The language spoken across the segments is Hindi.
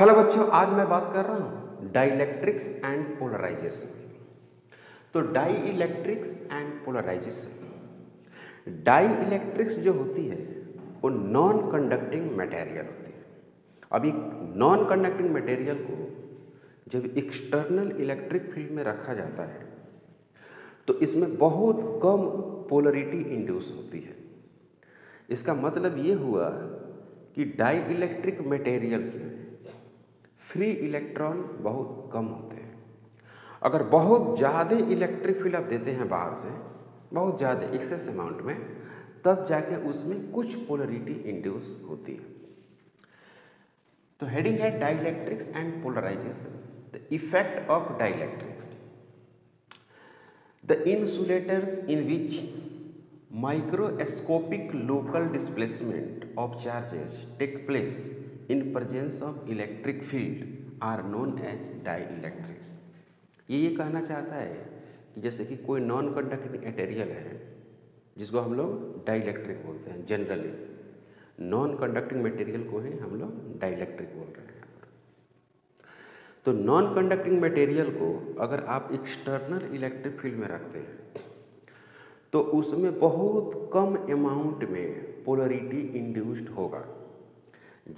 हेलो बच्चों आज मैं बात कर रहा हूँ डाइलेक्ट्रिक्स एंड पोलराइजेशन तो dielectrics and polarisation dielectrics जो होती है वो नॉन कंडक्टिंग मटेरियल होती है अब एक नॉन कंडक्टिंग मटेरियल को जब एक्सटर्नल इलेक्ट्रिक फील्ड में रखा जाता है तो इसमें बहुत कम पोलरिटी इंड्यूस होती है इसका मतलब ये हुआ कि डाई इलेक्ट्रिक मटेरियल्स में फ्री इलेक्ट्रॉन बहुत कम होते हैं अगर बहुत ज़्यादा इलेक्ट्रिक फील्ड आप देते हैं बाहर से बहुत ज़्यादा एक्सेस अमाउंट में तब जाके उसमें कुछ पोलरिटी इंड्यूस होती है तो हेडिंग है dielectrics and polarization the effect of dielectrics the insulators in which microscopic local displacement of charges take place in presence of electric field are known as dielectrics ये ये कहना चाहता है कि जैसे कि कोई नॉन कंडक्टिंग मटेरियल है जिसको हम लोग डाई बोलते हैं जनरली नॉन कंडक्टिंग मटेरियल को ही हम लोग डाई बोल रहे हैं तो नॉन कंडक्टिंग मटेरियल को अगर आप एक्सटर्नल इलेक्ट्रिक फील्ड में रखते हैं तो उसमें बहुत कम अमाउंट में पोलरिटी इंड्यूस्ड होगा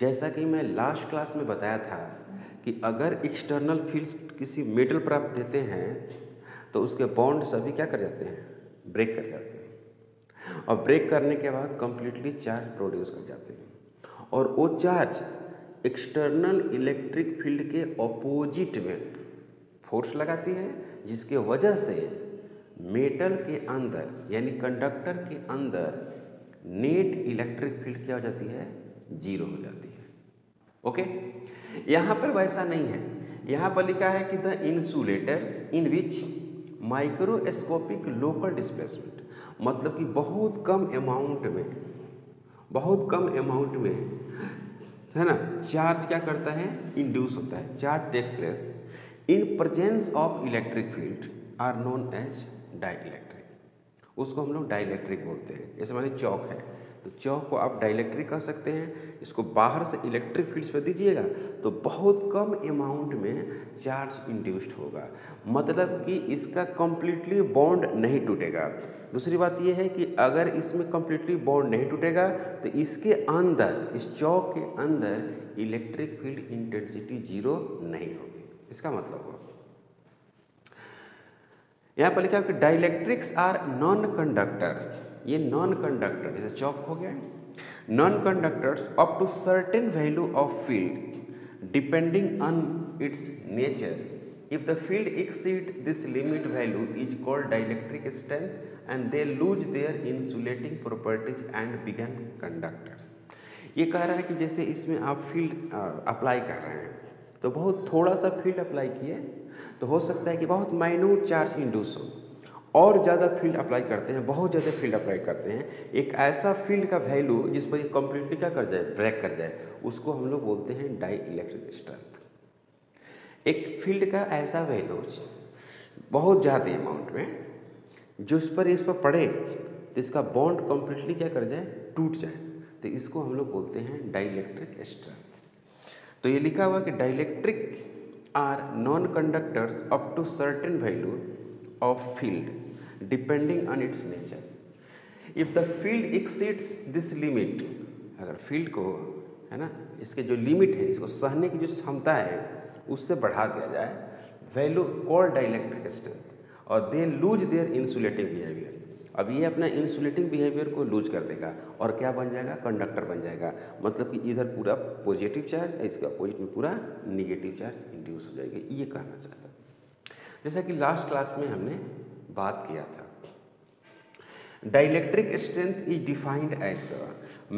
जैसा कि मैं लास्ट क्लास में बताया था कि अगर एक्सटर्नल फील्ड्स किसी मेटल पर आप देते हैं तो उसके बॉन्ड सभी क्या कर जाते हैं ब्रेक कर जाते हैं और ब्रेक करने के बाद कंप्लीटली चार्ज प्रोड्यूस कर जाते हैं और वो चार्ज एक्सटर्नल इलेक्ट्रिक फील्ड के ऑपोजिट में फोर्स लगाती है जिसके वजह से मेटल के अंदर यानी कंडक्टर के अंदर नेट इलेक्ट्रिक फील्ड क्या हो जाती है जीरो हो जाती है ओके यहाँ पर वैसा नहीं है यहाँ पर लिखा है कि the insulators in which microscopic local displacement मतलब कि बहुत कम अमाउंट में बहुत कम अमाउंट में है ना चार्ज क्या करता है इंड्यूस होता है charge take place in presence of electric field are known as die उसको हम लोग डाई बोलते हैं जैसे माने चौक है तो चौ को आप डाइलेक्ट्रिक कह सकते हैं इसको बाहर से इलेक्ट्रिक फील्ड्स पर दीजिएगा तो बहुत कम अमाउंट में चार्ज इंड्यूस्ड होगा मतलब कि इसका कम्प्लीटली बॉन्ड नहीं टूटेगा दूसरी बात यह है कि अगर इसमें कम्प्लीटली बॉन्ड नहीं टूटेगा तो इसके अंदर इस चौक के अंदर इलेक्ट्रिक फील्ड इंटेंसिटी जीरो नहीं होगी इसका मतलब हुआ यहाँ पर लिखा है कि डाइलेक्ट्रिक्स आर नॉन कंडक्टर्स ये नॉन कंडक्टर जैसे चौक हो गया non conductors up to certain value of field depending on its nature if the field exceed this limit value is called dielectric strength and they lose their insulating properties and begin conductors ये कह रहा है कि जैसे इसमें आप फील्ड अप्लाई कर रहे हैं तो बहुत थोड़ा सा फील्ड अप्लाई किए तो हो सकता है कि बहुत माइन्यूट चार्ज इंड्यूस हो और ज़्यादा फील्ड अप्लाई करते हैं बहुत ज़्यादा फील्ड अप्लाई करते हैं एक ऐसा फील्ड का वैल्यू जिस पर ये कम्प्लीटली क्या कर जाए ब्रेक कर जाए उसको हम लोग बोलते हैं डाई इलेक्ट्रिक स्ट्रेंथ एक फील्ड का ऐसा वैल्यू बहुत ज़्यादा अमाउंट में जिस पर इस पर पड़े तो इसका बॉन्ड कम्प्लीटली क्या कर जाए टूट जाए तो इसको हम लोग बोलते हैं डाइलेक्ट्रिक स्ट्रेंथ तो ये लिखा हुआ कि dielectric are non conductors up to certain value of field depending on its nature if the field exceeds this limit अगर फील्ड को है ना इसके जो लिमिट है इसको सहने की जो क्षमता है उससे बढ़ा दिया जाए वैल्यू कॉल डाइलेक्ट्रिक स्ट्रेंथ और they lose their insulative behaviour अब ये अपना इंसुलेटिंग बिहेवियर को लूज कर देगा और क्या बन जाएगा कंडक्टर बन जाएगा मतलब कि इधर पूरा पॉजिटिव चार्ज इसके अपोजिट में पूरा निगेटिव चार्ज इंड्यूस हो जाएगा ये कहना चाहिए जैसा कि लास्ट क्लास में हमने बात किया था dielectric strength is defined as the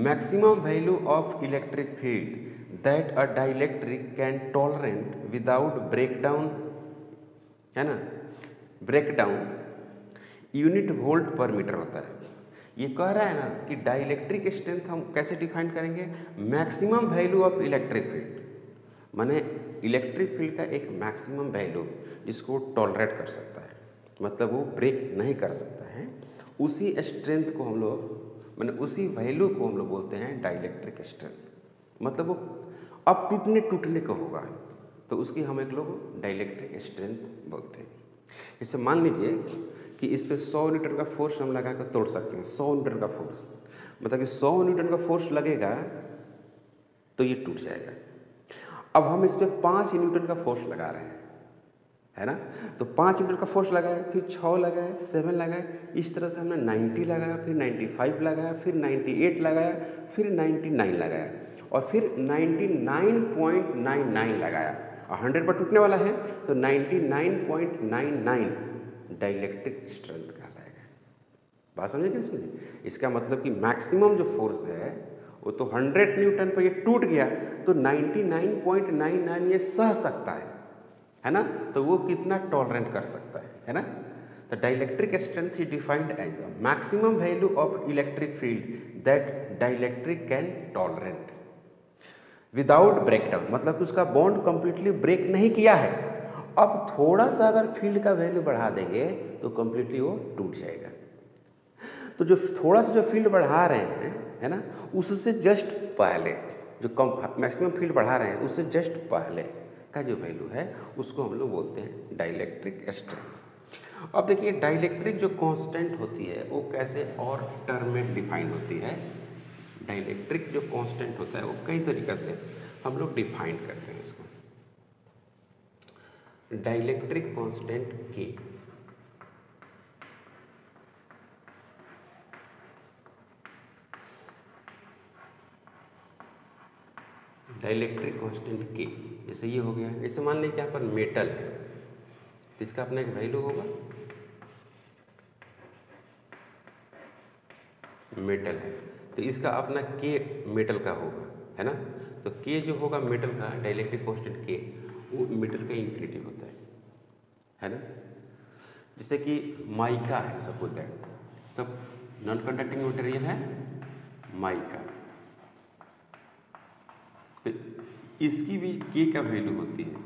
maximum value of electric field that a dielectric can tolerant without breakdown है ना breakdown unit volt per metre होता है ये कह रहा है ना कि डाइलेक्ट्रिक स्ट्रेंथ हम कैसे डिफाइन करेंगे maximum value of electric field माने इलेक्ट्रिक फील्ड का एक मैक्सिमम वैल्यू जिसको टॉलरेट कर सकता है मतलब वो ब्रेक नहीं कर सकता है उसी स्ट्रेंथ को हम लोग मैंने उसी वैल्यू को हम लोग बोलते हैं डाइलेक्ट्रिक स्ट्रेंथ मतलब वो अब टूटने टूटने का होगा तो उसकी हम एक लोग डाइलेक्ट्रिक स्ट्रेंथ बोलते हैं इसे मान लीजिए कि इस पर सौ न्यूटन का फोर्स हम लगा कर तोड़ सकते हैं सौ न्यूटन का फोर्स मतलब कि सौ न्यूटन का फोर्स लगेगा तो ये टूट जाएगा अब हम इस पर पाँच न्यूटन का फोर्स लगा रहे हैं है ना तो पाँच न्यूटन का फोर्स लगाए फिर छः लगाए सेवन लगाए इस तरह से हमने नाइन्टी लगाया फिर नाइन्टी फाइव लगाया फिर नाइन्टी एट लगाया फिर नाइन्टी नाइन लगाया और फिर ninety nine point nine nine लगाया और हंड्रेड पर टूटने वाला है तो ninety nine point nine nine dielectric strength कहलाएगा बात समझे इसमें इसका मतलब कि मैक्सिमम जो फोर्स है वो तो 100 न्यूटन पर ये टूट गया तो 99.99 ये सह सकता है है ना तो वो कितना टॉलरेंट कर सकता है है ना तो dielectric strength is defined as the maximum value of electric field that dielectric can tolerant without breakdown मतलब कि उसका बॉन्ड कंप्लीटली ब्रेक नहीं किया है अब थोड़ा सा अगर फील्ड का वैल्यू बढ़ा देंगे तो कंप्लीटली वो टूट जाएगा तो जो थोड़ा सा जो फील्ड बढ़ा रहे हैं है ना उससे जस्ट पहले जो कम मैक्सिमम फील्ड बढ़ा रहे हैं उससे जस्ट पहले का जो वैल्यू है उसको हम लोग बोलते हैं डाइलेक्ट्रिक स्ट्रेंथ अब देखिए डाइलेक्ट्रिक जो कांस्टेंट होती है वो कैसे और टर्म में डिफाइन होती है डाइलेक्ट्रिक जो कांस्टेंट होता है वो कई तरीक़े से हम लोग डिफाइन करते हैं इसको डाइलेक्ट्रिक कांस्टेंट के डाइलेक्ट्रिक कॉन्स्टेंट के जैसे ये हो गया जैसे मान लीजिए यहाँ पर मेटल है इसका अपना एक वैल्यू होगा मेटल है तो इसका अपना के मेटल तो का होगा है ना तो के जो होगा मेटल का डाइलेक्ट्रिक कॉन्स्टेंट के वो मेटल का इंफिनिटिव होता है है ना जैसे कि माइका है सपोज दैट सब नॉन कंडक्टिंग मटेरियल है माइका इसकी भी के का वैल्यू होती है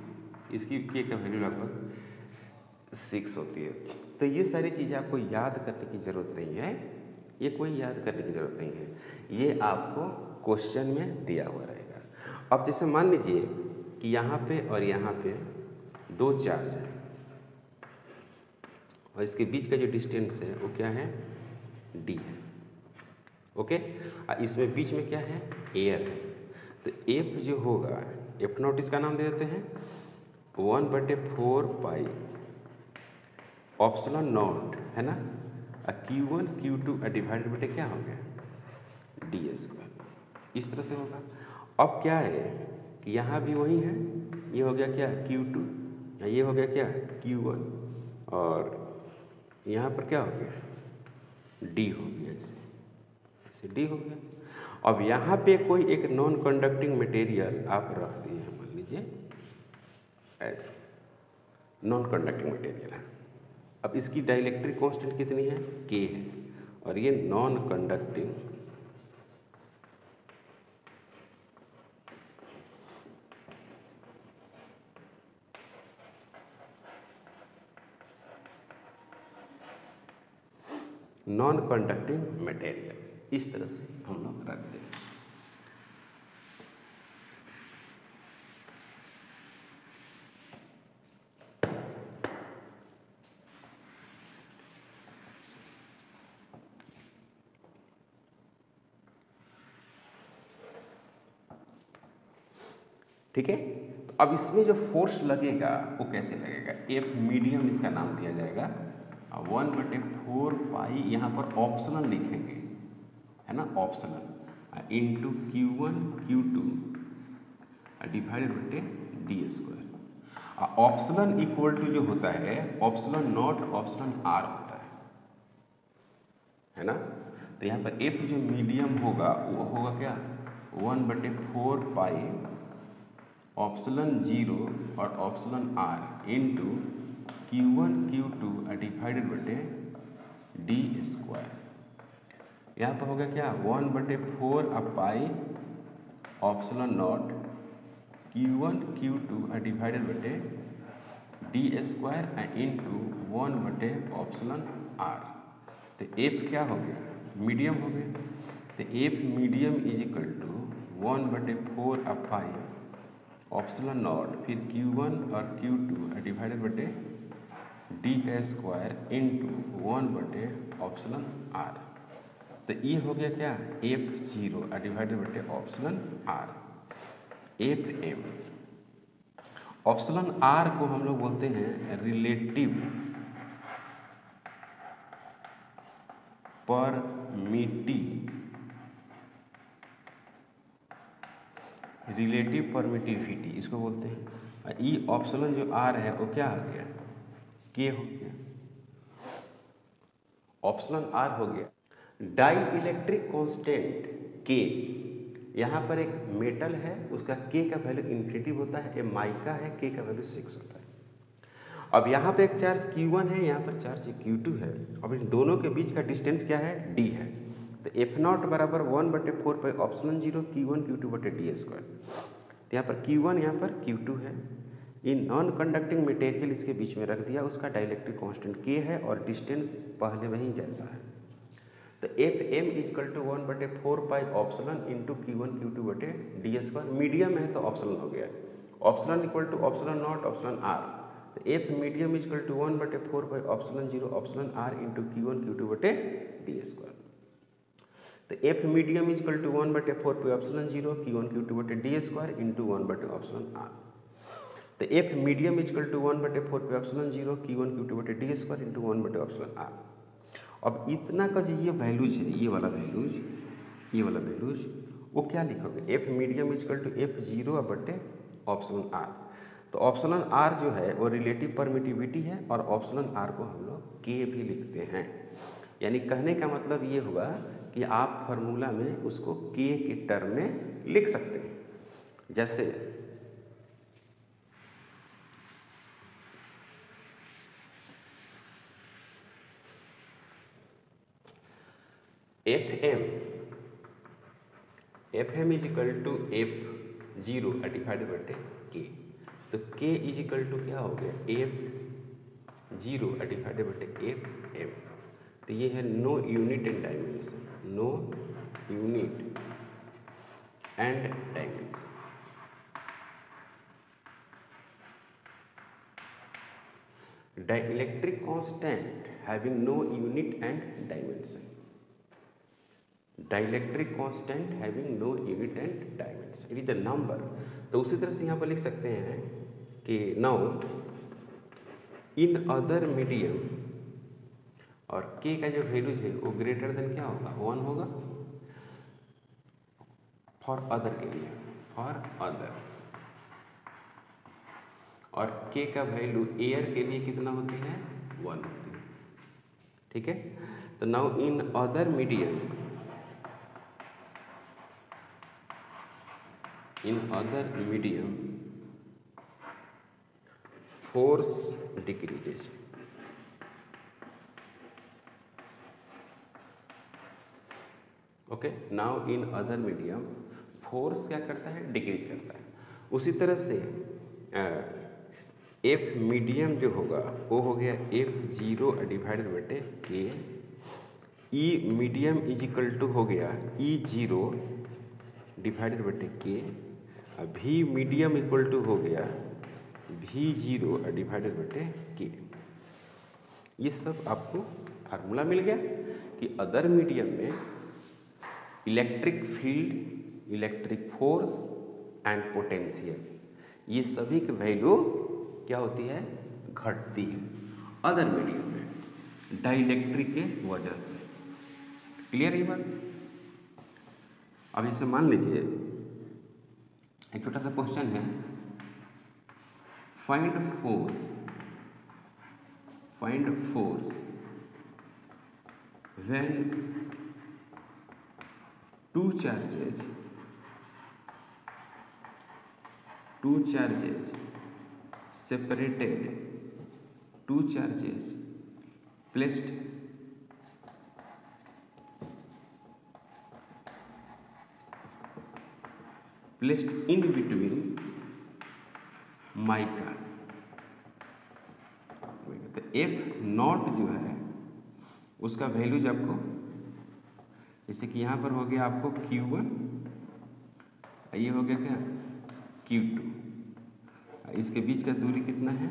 इसकी के का वैल्यू लगभग सिक्स होती है तो ये सारी चीज़ें आपको याद करने की ज़रूरत नहीं है ये कोई याद करने की ज़रूरत नहीं है ये आपको क्वेश्चन में दिया हुआ रहेगा अब जैसे मान लीजिए कि यहाँ पे और यहाँ पे दो चार्ज है और इसके बीच का जो डिस्टेंस है वो क्या है डी है ओके इसमें बीच में क्या है एयर है तो एफ जो होगा एफ नॉट इसका नाम दे देते हैं वन बटे फोर पाई ऑप्शनल नॉट है ना Q one Q two divided बटे क्या हो गया डी एस इस तरह से होगा अब क्या है कि यहाँ भी वही है ये हो गया क्या क्यू टू ये हो गया क्या क्यू वन और यहाँ पर क्या हो गया डी हो गया इसे इसे डी हो गया अब यहाँ पे कोई एक नॉन कंडक्टिंग मटेरियल आप रख दिए हैं मान लीजिए ऐसे नॉन कंडक्टिंग मटेरियल है अब इसकी डाइलेक्ट्रिक कांस्टेंट कितनी है के है और ये non conducting non conducting material इस तरह से हम लोग रख दे ठीक है तो अब इसमें जो फोर्स लगेगा वो कैसे लगेगा एक मीडियम इसका नाम दिया जाएगा वन बटे फोर पाई यहाँ पर ऑप्शनल लिखेंगे है ना epsilon into Q one Q two divided बटे D square epsilon equal to जो होता है ऑप्शनल नॉट ऑप्शनल आर होता है है ना तो यहाँ पर एफ जो मीडियम होगा वो होगा क्या वन बटे फोर पाई ऑप्शनल जीरो और epsilon R into Q one Q two divided बटे डी स्क्वायर यहाँ पर होगा क्या वन बटे four pi epsilon naught Q one Q two divided बटे D square and into one बटे ऑप्शन आर तो एफ क्या हो गया मीडियम हो गया तो F medium is equal to one बटे फोर अपाई ऑप्शन नॉट फिर क्यू वन और क्यू टू डिवाइडेड बटे डी का स्क्वायर टू वन बटे ऑप्शन आर तो ये e हो गया क्या एफ जीरो डिवाइडेड बटे epsilon R F M epsilon R को हम लोग बोलते हैं रिलेटिव पर मिट्टी रिलेटिव परमिटिविटी इसको बोलते हैं ई ऑप्शन e जो आर है वो क्या हो गया के हो गया ऑप्शन आर हो गया डाई इलेक्ट्रिक कॉन्स्टेंट के यहाँ पर एक मेटल है उसका के का वैल्यू इन्फिनेटिव होता है ए माइका है के का वैल्यू सिक्स होता है अब यहाँ पे एक चार्ज Q1 है यहाँ पर चार्ज Q2 है अब इन दोनों के बीच का डिस्टेंस क्या है d है तो एफ नॉट बराबर वन बटे फोर पर epsilon zero Q one Q two बटे डी स्क्वायर तो यहाँ पर Q1 वन यहाँ पर Q2 है इन नॉन कंडक्टिंग मटेरियल इसके बीच में रख दिया उसका डायलेक्ट्रिक कॉन्स्टेंट के है और डिस्टेंस पहले वहीं जैसा है तो F M is equal to one बटे four pi epsilon into Q one Q two बटे डी एस वन मीडियम है तो ऑप्शन हो गया epsilon equal to epsilon naught epsilon R तो F medium is equal to one बटे four pi epsilon zero epsilon R into Q one Q two बटे डी एस वन तो F medium is equal to one बटे four pi epsilon zero Q one Q two बटे D S square into one बटे ऑप्शन आर तो F medium is equal to one बटे four pi epsilon zero Q one Q two बटे D S square into one बटे ऑप्शन आर अब इतना का जो ये वैल्यूज है ये वाला वैल्यूज ये वाला वैल्यूज वो क्या लिखोगे F medium is equal to F zero बटे ऑप्शन आर तो ऑप्शन आर जो है वो रिलेटिव परमिटिविटी है और ऑप्शन आर को हम लोग के भी लिखते हैं यानी कहने का मतलब ये हुआ कि आप फॉर्मूला में उसको के के टर्म में लिख सकते हैं जैसे F M F M is equal to F zero divide बटे के तो के इज इक्वल टू क्या हो गया एफ जीरो डिवाइड बटे एफ एम तो ये है no unit and dimension no unit and dimension dielectric constant having no unit and dimension dielectric constant having no unit and it is a number तो उसी तरह से यहाँ पर लिख सकते हैं कि नाउ इन अदर मीडियम और के का जो वैल्यूज है वो ग्रेटर देन क्या होगा वन होगा फॉर अदर के लिए फॉर अदर और के का वैल्यू एयर के लिए कितना होती है वन होती है ठीक है तो now in other medium in other medium force decreases okay now in other medium force क्या करता है डिक्रीज करता है उसी तरह से एफ मीडियम जो होगा वो हो गया एफ जीरो डिवाइडेड बटे K E medium is equal to हो गया ई जीरो डिवाइडेड बटे K V medium equal to हो गया भी जीरो डिवाइडेड बटे के ये सब आपको फार्मूला मिल गया कि अदर मीडियम में electric field electric force and potential ये सभी की वैल्यू क्या होती है घटती है अदर मीडियम में डाइलेक्ट्रिक के वजह से क्लियर है बात अब इसे मान लीजिए एक छोटा सा क्वेश्चन है find force find force when two charges two charges separated two charges placed placed in between mica तो एफ नॉट जो है उसका वैल्यूज आपको जैसे कि यहाँ पर हो गया आपको क्यू वन ये हो गया क्या क्यू टू इसके बीच का दूरी कितना है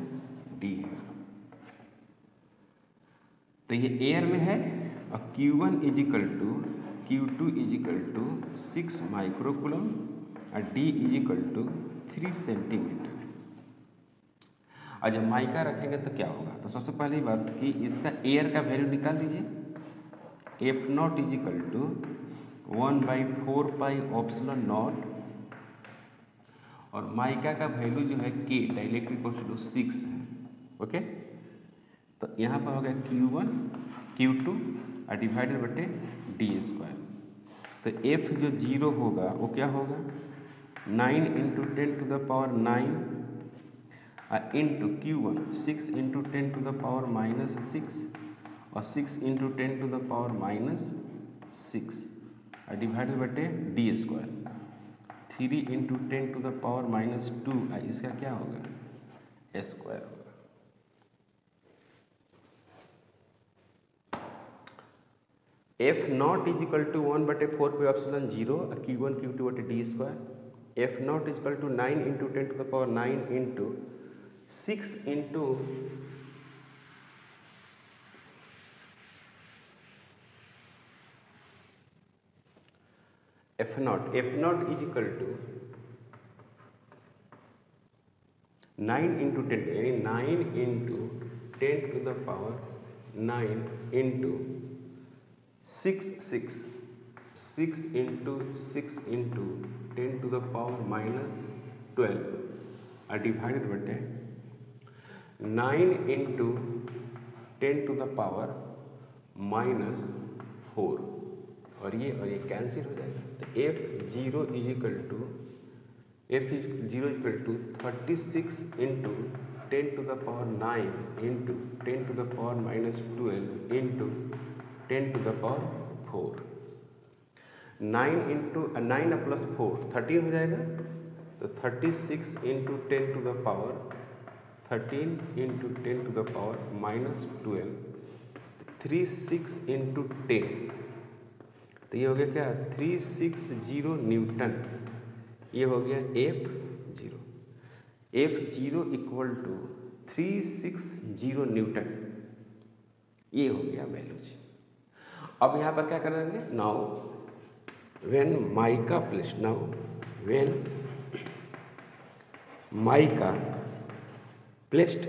डी है तो ये एयर में है और Q1 one is equal to Q two is equal to six microcoulomb और D is equal to three centimetre और जब माइका रखेंगे तो क्या होगा तो सबसे पहली बात कि इसका एयर का वैल्यू निकाल दीजिए F naught is equal to one by four pi epsilon naught और माइका का वैल्यू जो है के डाइलेक्ट्रिक टू सिक्स है ओके तो यहाँ पर हो गया क्यू वन क्यू टू और डिवाइडेड बटे डी स्क्वायर तो एफ जो जीरो होगा वो क्या होगा nine into ten to the power nine into Q one six into ten to the power minus six और six into ten to the power minus six और डिवाइडेड बटे D square three into ten to the power minus two इसका क्या होगा स्क्वायर होगा F naught is equal to one बटे four pi epsilon zero Q one Q two बटे D square f naught is equal to 9 into 10 to the power 9 into 6 into 0. f naught f naught is equal to 9 into 10 यानी 9 into 10 to the power 9 into 6 6 six into six into ten to the power minus twelve और डिवाइडेड बटे nine into ten to the power minus four और ये और ये कैंसिल हो जाएगा तो F zero is equal to F is zero equal to thirty six into ten to the power nine into ten to the power minus twelve into ten to the power four nine into nine plus four thirteen हो जाएगा तो thirty six into ten to the power thirteen into ten to the power minus twelve three six into ten तो ये हो गया क्या थ्री सिक्स जीरो न्यूटन ये हो गया F zero F zero equal to three six zero newton ये हो गया वैल्यू जी अब यहाँ पर क्या करेंगे now when mica place now when mica placed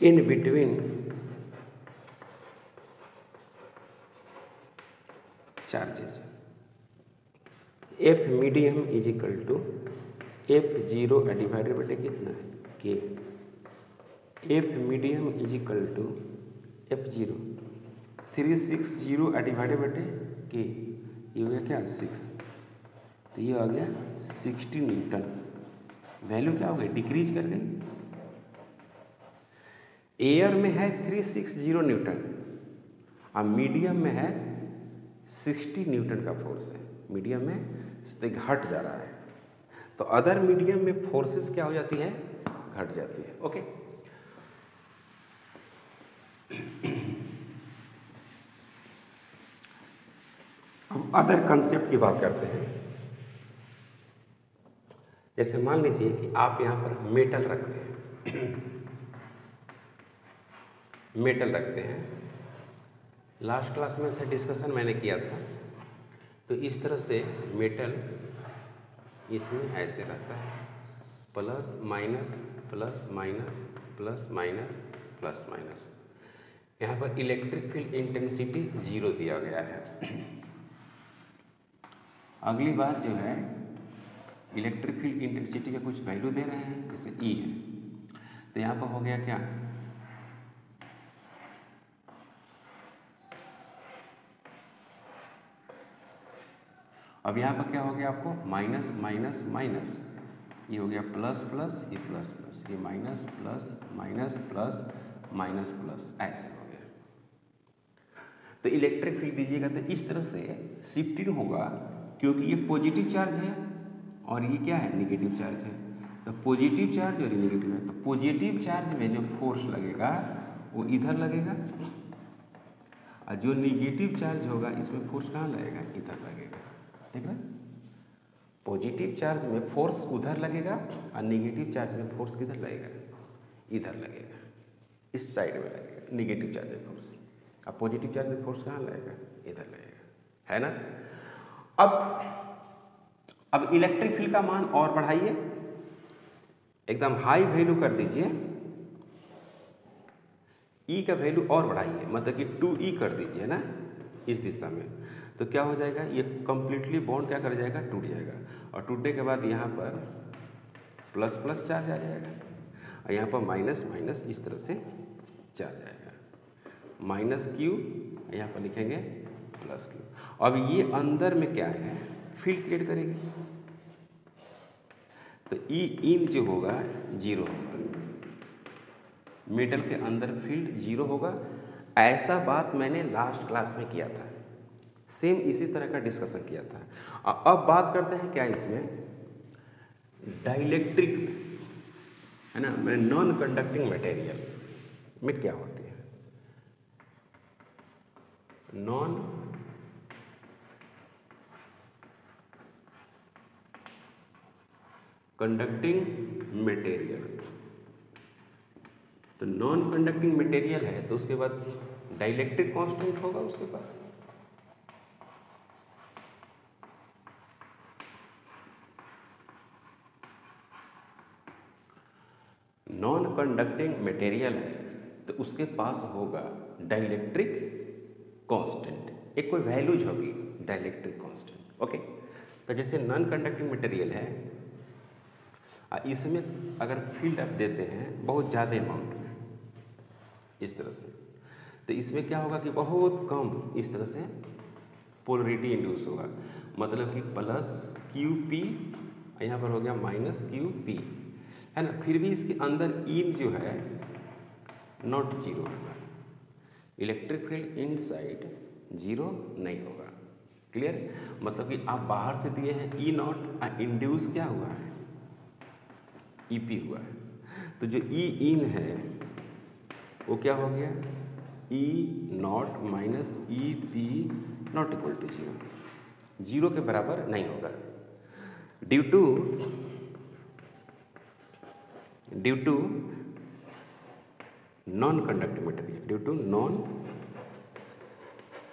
in between charges F medium is equal to F zero divided बटे कितना है K F medium is equal to F zero three six zero divided बटे के ये हो गया क्या सिक्स तो ये आ गया सिक्सटी न्यूटन वैल्यू क्या हो गई डिक्रीज कर गई एयर में है थ्री सिक्स जीरो न्यूटन और मीडियम में है सिक्सटी न्यूटन का फोर्स है मीडियम में घट जा रहा है तो अदर मीडियम में फोर्सेस क्या हो जाती है घट जाती है ओके अदर कंसेप्ट की बात करते हैं जैसे मान लीजिए कि आप यहाँ पर मेटल रखते हैं मेटल रखते हैं लास्ट क्लास में ऐसा डिस्कशन मैंने किया था तो इस तरह से मेटल इसमें ऐसे रहता है plus minus plus minus plus minus plus minus यहाँ पर इलेक्ट्रिक फील्ड इंटेंसिटी जीरो दिया गया है अगली बार जो है इलेक्ट्रिक फील्ड की इंटेंसिटी का कुछ वैल्यू दे रहे हैं जैसे ई e है तो यहाँ पर हो गया क्या अब यहाँ पर क्या हो गया आपको माइनस माइनस माइनस ये हो गया प्लस प्लस ये प्लस प्लस ये minus plus minus plus minus plus ऐसे हो गया तो इलेक्ट्रिक फील्ड दीजिएगा तो इस तरह से शिफ्टिंग होगा क्योंकि ये पॉजिटिव चार्ज है और ये क्या है निगेटिव चार्ज है तो पॉजिटिव चार्ज और निगेटिव है तो पॉजिटिव चार्ज में जो फोर्स लगेगा वो इधर लगेगा और जो निगेटिव चार्ज होगा इसमें फोर्स कहाँ लगेगा इधर लगेगा ठीक है पॉजिटिव चार्ज में फोर्स उधर लगेगा और निगेटिव चार्ज में फोर्स किधर लगेगा इधर लगेगा इस साइड में लगेगा निगेटिव चार्ज में फोर्स और पॉजिटिव चार्ज में फोर्स कहाँ लगेगा इधर लगेगा है ना अब अब इलेक्ट्रिक फील्ड का मान और बढ़ाइए एकदम हाई वैल्यू कर दीजिए ई e का वैल्यू और बढ़ाइए मतलब कि टू ई e कर दीजिए ना इस दिशा में तो क्या हो जाएगा ये कम्प्लीटली बॉन्ड क्या कर जाएगा टूट जाएगा और टूटने के बाद यहाँ पर प्लस प्लस चार्ज आ जाएगा और यहाँ पर माइनस माइनस इस तरह से चार्ज आएगा माइनस क्यू यहाँ पर लिखेंगे प्लस क्यू अब ये अंदर में क्या है फील्ड क्रिएट करेगी तो ई e, इन e जो होगा जीरो होगा मेटल के अंदर फील्ड जीरो होगा ऐसा बात मैंने लास्ट क्लास में किया था सेम इसी तरह का डिस्कशन किया था अब बात करते हैं क्या इसमें डाइलेक्ट्रिक है ना मैंने नॉन कंडक्टिंग मटेरियल में क्या होती है नॉन कंडक्टिंग मटेरियल तो नॉन कंडक्टिंग मटेरियल है तो उसके बाद डाइलेक्ट्रिक कांस्टेंट होगा उसके पास नॉन कंडक्टिंग मटेरियल है तो उसके पास होगा डाइलेक्ट्रिक कांस्टेंट एक कोई वैल्यूज होगी डाइलेक्ट्रिक कांस्टेंट ओके तो जैसे नॉन कंडक्टिंग मटेरियल है इसमें अगर फील्ड आप देते हैं बहुत ज़्यादा अमाउंट में इस तरह से तो इसमें क्या होगा कि बहुत कम इस तरह से पोलरिटी इंड्यूस होगा मतलब कि प्लस क्यू पी यहाँ पर हो गया माइनस क्यू पी है ना फिर भी इसके अंदर ई जो है नॉट जीरो होगा इलेक्ट्रिक फील्ड इनसाइड जीरो नहीं होगा क्लियर मतलब कि आप बाहर से दिए हैं ई नॉट इंड्यूस क्या हुआ है ई e पी हुआ है तो जो ई e इन है वो क्या हो गया E naught minus E P not equal to zero zero के बराबर नहीं होगा due to due to non conducting material due to non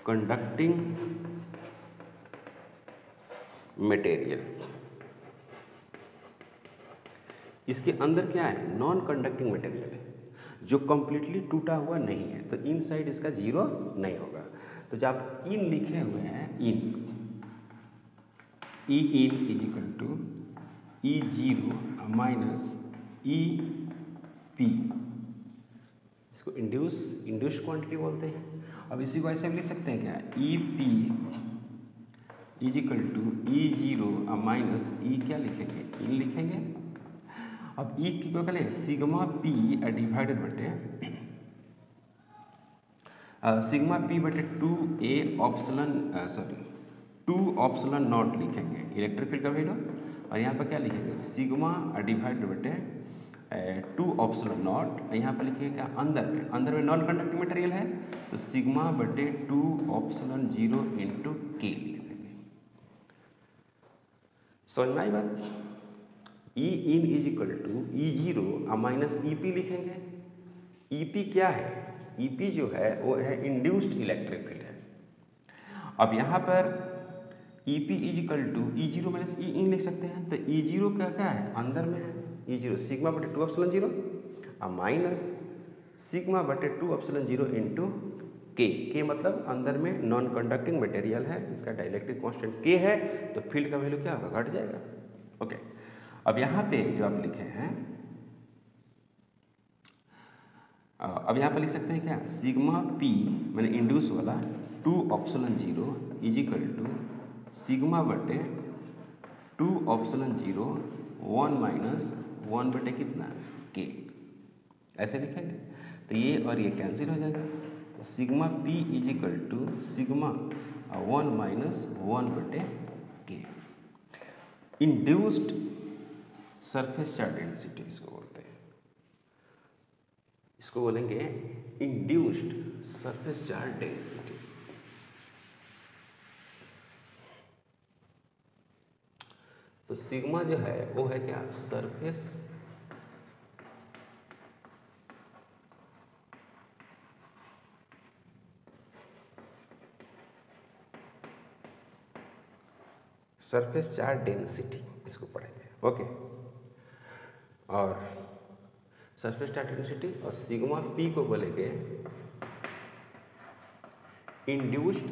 conducting material इसके अंदर क्या है नॉन कंडक्टिंग मटेरियल है जो कम्प्लीटली टूटा हुआ नहीं है तो इन साइड इसका जीरो नहीं होगा तो जब आप इन लिखे हुए हैं इन E in is equal to E zero minus E P इसको इंड्यूस इंड्यूस क्वांटिटी बोलते हैं अब इसी को ऐसे हम लिख सकते हैं क्या E P is equal to E zero minus E क्या लिखेंगे इन e लिखेंगे अब ई e की क्या करें सिग्मा पी डिवाइडेड बटे सिग्मा पी बटे two a epsilon sorry two epsilon naught लिखेंगे इलेक्ट्रिक फील्ड का वैल्यू और यहाँ पर क्या लिखेंगे सिग्मा डिवाइडेड बटे टू ऑप्शन नॉट यहाँ पर लिखेंगे क्या अंदर में अंदर में नॉन कंडक्टिंग मटेरियल है तो सिग्मा बटे two option zero into K लिख देंगे समझ में आई बात E in is equal to E zero minus E P लिखेंगे ई e पी क्या है ई e पी जो है वो है इंड्यूस्ड इलेक्ट्रिक फील्ड है अब यहाँ पर E P is equal to E zero minus E in लिख सकते हैं तो ई जीरो का क्या है अंदर में है ई जीरो सिग्मा बटे two epsilon zero minus sigma बटे two epsilon zero into K K मतलब अंदर में नॉन कंडक्टिंग मटेरियल है इसका डायलैक्ट्रिक कॉन्स्टेंट के है तो फील्ड का वैल्यू क्या होगा घट जाएगा ओके okay. अब यहाँ पे जो आप लिखे हैं अब यहाँ पर लिख सकते हैं क्या सिग्मा पी मैंने इंड्यूस वाला two epsilon zero is equal to sigma बटे two epsilon zero one minus one बटे कितना के ऐसे लिखेंगे तो ये और ये कैंसिल हो जाएगा तो sigma P is equal to sigma one minus one बटे K induced surface charge density इसको बोलते हैं इसको बोलेंगे इंड्यूस्ड सरफेस चार्ज डेंसिटी तो सिग्मा जो है वो है क्या सरफेस सरफेस चार्ज डेंसिटी इसको पढ़ेंगे ओके और सरफेस टेंसिटी और सिग्मा पी को बोलेंगे induced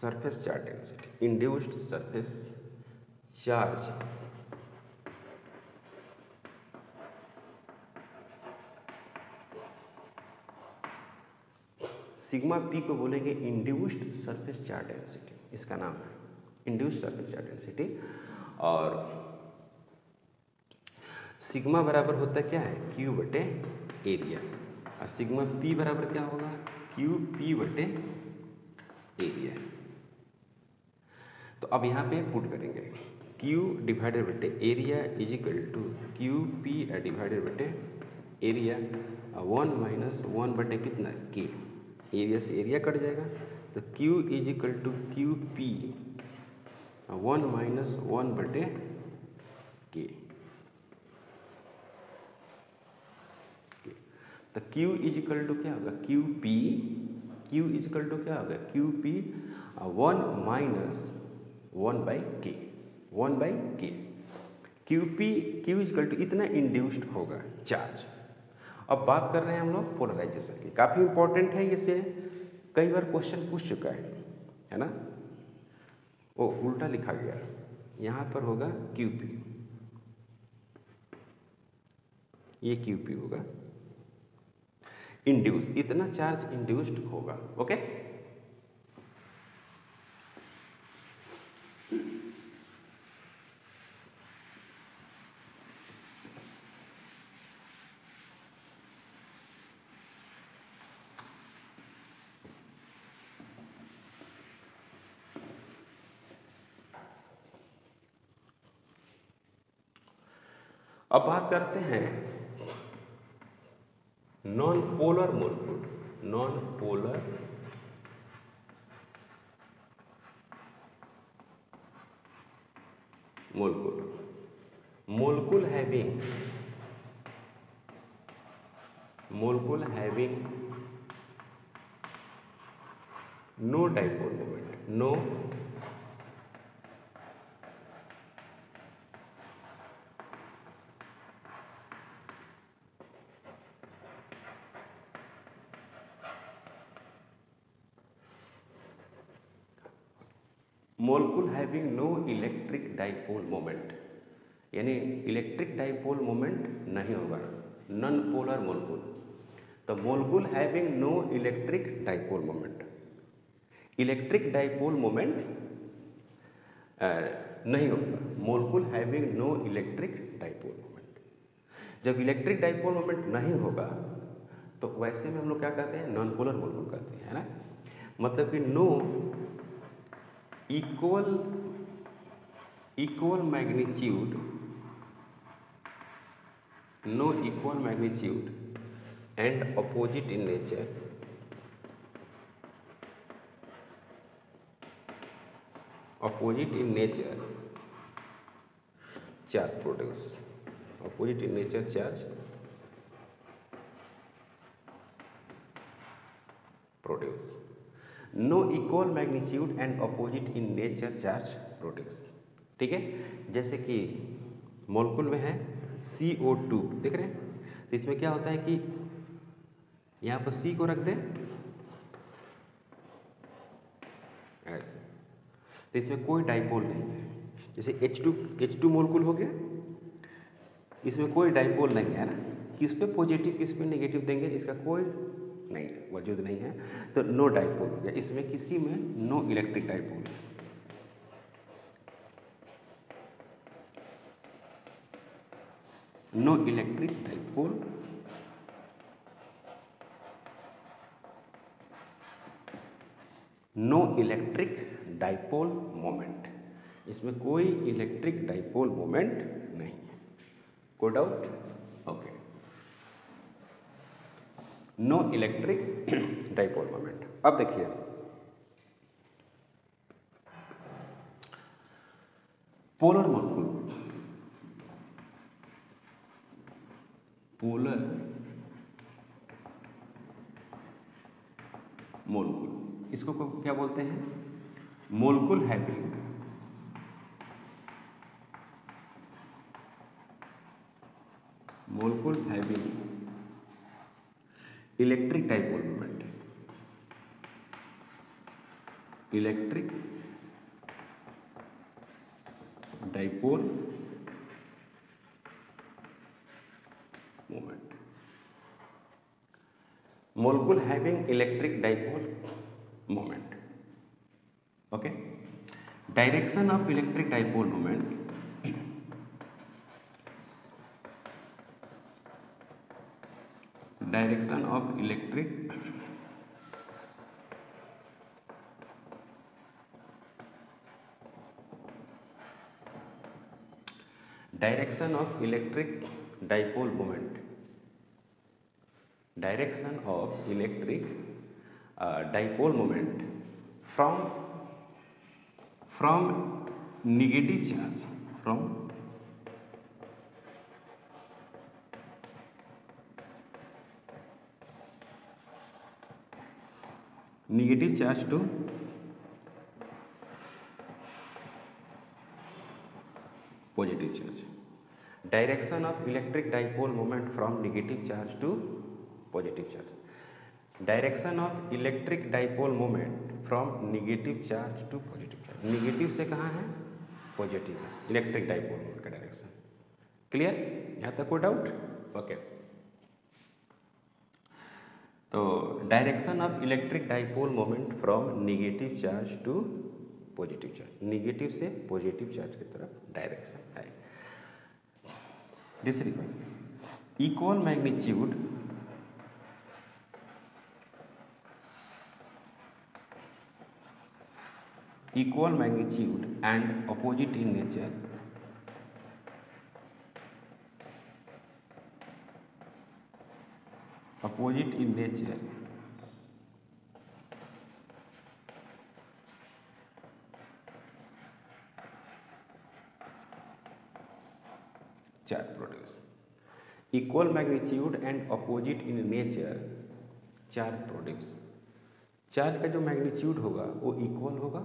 surface charge density induced surface charge sigma P को बोलेंगे इंड्यूस्ड सरफेस चार्ज डेंसिटी इसका नाम है इंड्यूस सर्फेक्चर डेंसिटी और सिग्मा बराबर होता क्या है क्यू बटे एरिया और सिग्मा पी बराबर क्या होगा क्यू पी बटे एरिया तो अब यहाँ पे पुट करेंगे क्यू डिवाइडेड बटे area is equal to Q P divided बटे एरिया वन माइनस वन बटे कितना के एरिया से एरिया कट जाएगा तो Q is equal to Q P one minus one बटे के तो Q इक्वल टू क्या होगा Q P Q is equal to क्या होगा Q P one minus one by K one by K Q P Q is equal to इतना इंड्यूस्ड होगा चार्ज अब बात कर रहे हैं हम लोग पोलराइजेशन की काफ़ी इंपॉर्टेंट है इससे कई बार क्वेश्चन पूछ चुका है है ना वो उल्टा लिखा गया यहाँ पर होगा क्यू पी ये क्यू पी होगा इंड्यूस इतना चार्ज इंड्यूस्ड होगा ओके अब बात करते हैं non polar molecule non polar molecule molecule having molecule having no dipole moment no having no electric dipole moment यानी इलेक्ट्रिक डाइपोल मोमेंट नहीं होगा नॉन पोलर मोलकुल तो molecule having no electric dipole moment electric dipole moment नहीं होगा molecule having no electric dipole moment जब इलेक्ट्रिक डाइपोल मोमेंट नहीं होगा तो वैसे में हम लोग क्या कहते हैं नॉन पोलर मोलकुल कहते हैं है ना मतलब कि no equal magnitude, no equal magnitude and opposite in nature, charge products, opposite in nature charge produce. No equal magnitude and opposite in nature charge products ठीक है जैसे कि मोलकुल में है सी ओ टू देख रहे हैं तो इसमें क्या होता है कि यहाँ पर सी को रख दें ऐसे तो इसमें कोई डाइपोल नहीं है जैसे H two H two molecule हो गया इसमें कोई डाइपोल नहीं है ना किस पे पॉजिटिव किस पे नेगेटिव देंगे इसका कोई नहीं वजूद नहीं है तो नो डाइपोल हो गया इसमें किसी में no electric dipole no electric dipole no electric dipole moment इसमें कोई इलेक्ट्रिक डाइपोल मोमेंट नहीं है कोडाउट नो इलेक्ट्रिक डाइपोल मोमेंट अब देखिए इलेक्ट्रिक डाइपोल मोमेंट है electric dipole moment molecule having electric dipole moment okay direction of electric dipole moment direction of electric direction of electric dipole moment direction of electric uh, dipole moment from from negative charge from negative charge to positive charge direction of electric dipole moment from negative charge to positive charge direction of electric dipole moment from negative charge to positive charge negative से कहाँ है पॉजिटिव है इलेक्ट्रिक डाइपोल मोमेंट का डायरेक्शन क्लियर यहाँ तक कोई डाउट ओके okay. तो direction of electric dipole moment from negative charge to positive charge negative से पॉजिटिव चार्ज की तरफ डायरेक्शन आए दूसरी बात equal magnitude equal magnitude and opposite in nature opposite in nature charge produce equal magnitude and opposite in nature charge produce charge का जो मैग्नीट्यूड होगा वो इक्वल होगा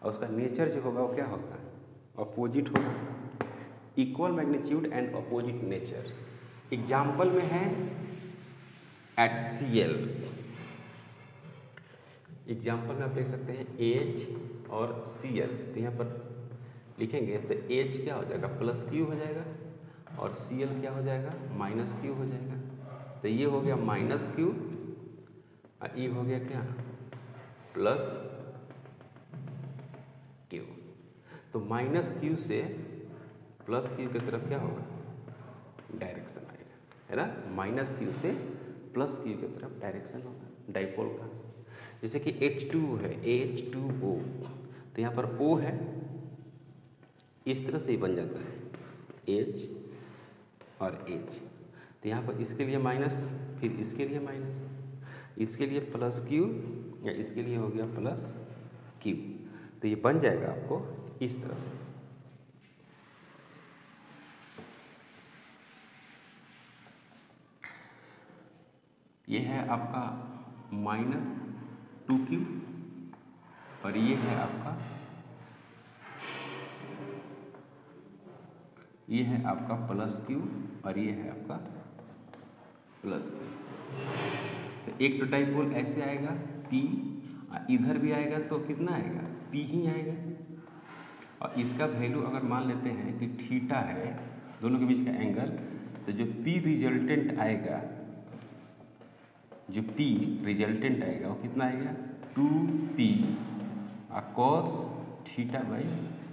और उसका नेचर जो होगा वो क्या होगा अपोजिट होगा equal magnitude and opposite nature example में है एच सी एल एग्जाम्पल में आप लिख सकते हैं एच और सी एल तो यहाँ पर लिखेंगे तो एच क्या हो जाएगा प्लस क्यू हो जाएगा और सी एल क्या हो जाएगा माइनस क्यू हो जाएगा तो ये हो गया माइनस क्यू और ये हो गया क्या प्लस क्यू तो माइनस क्यू से प्लस क्यू की तरफ क्या होगा डायरेक्शन आएगा है ना माइनस क्यू से प्लस की की तरफ डायरेक्शन होगा डाइपोल का जैसे कि H2 है एच टू ओ तो यहाँ पर O है इस तरह से ही बन जाता है H और H तो यहाँ पर इसके लिए माइनस फिर इसके लिए माइनस इसके लिए प्लस Q या इसके लिए हो गया प्लस Q तो ये बन जाएगा आपको इस तरह से ये है आपका माइनर टू क्यू और ये है आपका ये है आपका प्लस क्यू और ये है आपका प्लस क्यू तो एक टाइप तो बोल ऐसे आएगा पी इधर भी आएगा तो कितना आएगा पी ही आएगा और इसका वैल्यू अगर मान लेते हैं कि थीटा है दोनों के बीच का एंगल तो जो पी रिजल्टेंट आएगा जो P रिजल्टेंट आएगा वो कितना आएगा two P a cos theta by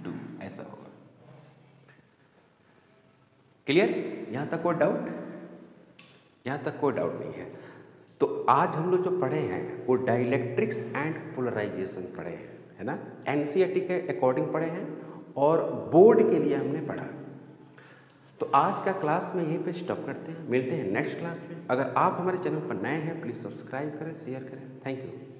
two ऐसा होगा क्लियर यहां तक कोई डाउट यहां तक कोई डाउट नहीं है तो आज हम लोग जो पढ़े हैं वो डायलैक्ट्रिक्स एंड पोलराइजेशन पढ़े हैं है ना एनसीआरटी e के अकॉर्डिंग पढ़े हैं और बोर्ड के लिए हमने पढ़ा तो आज का क्लास में यहीं पे स्टॉप करते हैं मिलते हैं नेक्स्ट क्लास में अगर आप हमारे चैनल पर नए हैं प्लीज़ सब्सक्राइब करें शेयर करें थैंक यू